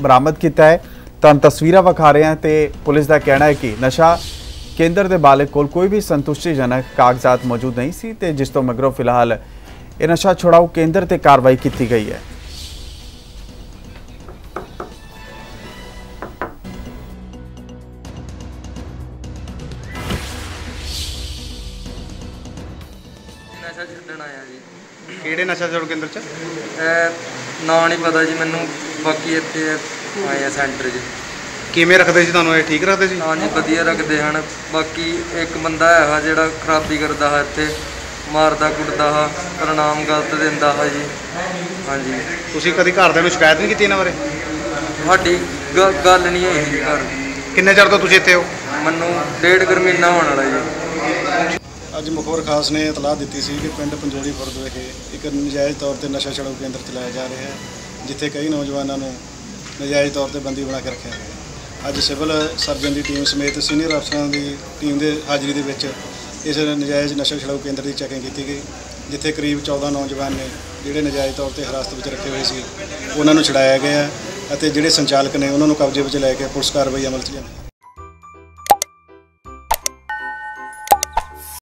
ਬਰਾਮਦ ਕੀਤਾ ਹੈ। ਤਾਂ ਤਸਵੀਰਾਂ ਵਿਖਾ ਰਹੇ ਹਾਂ ਤੇ ਪੁਲਿਸ ਦਾ ਕਹਿਣਾ ਹੈ ਕਿ ਨਸ਼ਾ ਕੇਂਦਰ ਦੇ ਬਾਲਕ ਕੋਲ ਕੋਈ ਵੀ ਸੰਤੁਸ਼ਟੀਜਨਕ ਕਾਗਜ਼ਾਤ ਮੌਜੂਦ ਨਹੀਂ ਸੀ ਤੇ ਜਿਸ ਤੋਂ ਮਗਰੋਂ ਫਿਲਹਾਲ ਇਹ ਨਸ਼ਾ ਛੁਡਾਊ ਕੇਂਦਰ ਤੇ ਕਾਰਵਾਈ ਕੀਤੀ ਗਈ ਹੈ। ਨਸ਼ਾ ਛੱਡਣ ਆਇਆ ਜੀ। ਕਿਹੜੇ ਨਸ਼ਾ ਛੁਡਾਊ ਕੇਂਦਰ ਚ? ਨਾਂ ਨਹੀਂ ਪਤਾ ਜੀ ਮੈਨੂੰ ਬਾਕੀ ਇੱਥੇ ਆਏ ਆ ਸੈਂਟਰ 'ਚ। ਕਿਵੇਂ ਰੱਖਦੇ ਸੀ ਤੁਹਾਨੂੰ? ਇਹ ਠੀਕ ਰੱਖਦੇ ਸੀ? ਹਾਂ ਜੀ ਵਧੀਆ ਰੱਖਦੇ ਹਨ। ਬਾਕੀ ਇੱਕ ਬੰਦਾ ਹੈਗਾ ਜਿਹੜਾ ਖਰਾਬੀ ਕਰਦਾ ਹੈ ਇੱਥੇ ਮਾਰਦਾ ਕੁੱਟਦਾ ਹੈ ਪ੍ਰਣਾਮ ਗਲਤ ਦਿੰਦਾ ਹੈ ਜੀ। ਹਾਂਜੀ ਤੁਸੀਂ ਕਦੀ ਘਰਦਿਆਂ ਨੂੰ ਸ਼ਿਕਾਇਤ ਨਹੀਂ ਕੀਤੀ ਇਹਨਾਂ ਬਾਰੇ? ਸਾਡੀ ਗ- ਗੱਲ ਨਹੀਂ ਹੋਈ ਜੀ ਘਰ। ਕਿੰਨੇ ਚਿਰ ਤੋਂ ਤੁਸੀਂ ਇੱਥੇ ਹੋ? ਮੈਨੂੰ ਡੇਢ ਕੁ ਮਹੀਨਾ ਹੋਣ ਵਾਲਾ ਜੀ। ਅੱਜ ਮੁਖਬਰ ਖਾਸ ਨੇ ਇਤਲਾਹ ਦਿੱਤੀ ਸੀ ਕਿ ਪਿੰਡ ਪੰਜੋੜੀ ਫੁਰਦ ਵਿਖੇ ਇੱਕ ਨਜਾਇਜ਼ ਤੌਰ ਤੇ ਨਸ਼ਾ ਛੁਡਾਊ ਕੇਂਦਰ ਚਲਾਇਆ ਜਾ ਰਿਹਾ ਹੈ, ਜਿੱਥੇ ਕਈ ਨੌਜਵਾਨਾਂ ਨੂੰ ਨਜਾਇਜ਼ ਤੌਰ ਤੇ ਬੰਦੀ ਬਣਾ ਕੇ ਰੱਖਿਆ ਗਿਆ ਅੱਜ ਸਿਵਲ ਸਰਜਨ ਦੀ ਟੀਮ ਸਮੇਤ ਸੀਨੀਅਰ ਅਫਸਰਾਂ ਦੀ ਟੀਮ ਦੇ ਹਾਜ਼ਰੀ ਦੇ ਵਿੱਚ ਇਸ ਨਜਾਇਜ਼ ਨਸ਼ਾ ਛੁਡਾਊ ਕੇਂਦਰ ਦੀ ਚੈਕਿੰਗ ਕੀਤੀ ਗਈ, ਜਿੱਥੇ ਕਰੀਬ 14 ਨੌਜਵਾਨ ਨੇ ਜਿਹੜੇ ਨਜਾਇਜ਼ ਤੌਰ ਤੇ ਹਿਰਾਸਤ ਵਿੱਚ ਰੱਖੇ ਹੋਏ ਸੀ, ਉਹਨਾਂ ਨੂੰ ਛੁਡਾਇਆ ਗਿਆ ਅਤੇ ਜਿਹੜੇ ਸੰਚਾਲਕ ਨੇ ਉਹਨਾਂ ਨੂੰ ਕਬਜ਼ੇ ਵਿੱਚ ਲੈ ਕੇ ਪੁਲਿਸ ਕਾਰਵਾਈ ਅਮਲ 'ਚ ਲਿਆਂਦੀ